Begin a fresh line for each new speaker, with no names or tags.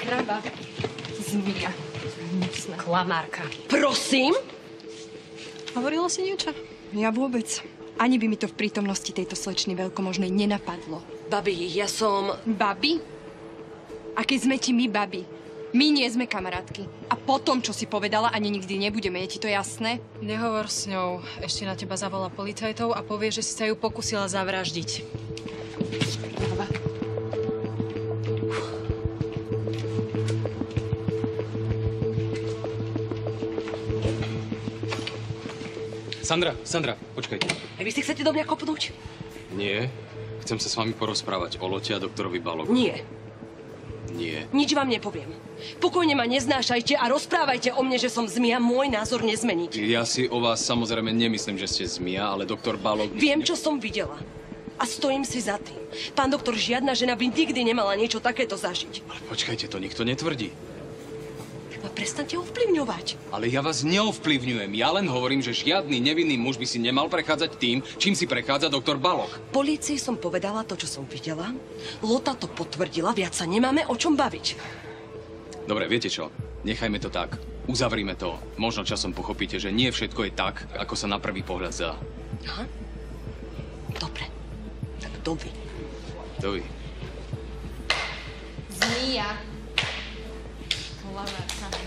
krava. Zmia. Hnusná.
Klamárka.
Prosím?
Hovorila si niečo?
Ja vôbec. Ani by mi to v prítomnosti tejto slečny veľkomožnej nenapadlo.
Babi, ja som...
Babi? Aké sme ti my babi? My nie sme kamarátky. A potom, čo si povedala, ani nikdy nebudeme. Je ti to jasné?
Nehovor s ňou. Ešte na teba zavolá policajtov a povie, že si sa ju pokusila zavraždiť.
Sandra, Sandra, počkajte.
A vy si chcete do mňa kopnúť?
Nie, chcem sa s vami porozprávať o Lote a doktorovi Balogu.
Nie.
Nie.
Nič vám nepoviem. Pokojne ma neznášajte a rozprávajte o mne, že som zmia. Môj názor nezmeniť.
Ja si o vás samozrejme nemyslím, že ste zmia, ale doktor Balog...
Viem, čo som videla. A stojím si za tým. Pán doktor, žiadna žena by nikdy nemala niečo takéto zažiť.
Ale počkajte, to nikto netvrdí.
Ma prestaňte ovplyvňovať.
Ale ja vás neovplyvňujem. Ja len hovorím, že žiadny nevinný muž by si nemal prechádzať tým, čím si prechádza doktor Balog.
Polícii som povedala to, čo som videla. Lota to potvrdila, viac sa nemáme o čom baviť.
Dobre, viete čo? Nechajme to tak. Uzavrime to. Možno časom pochopíte, že nie všetko je tak, ako sa na prvý pohľad zdá.
Aha. Dobre. Tak dovi.
Dovi.
Zmia. Klamárka. Hnusná.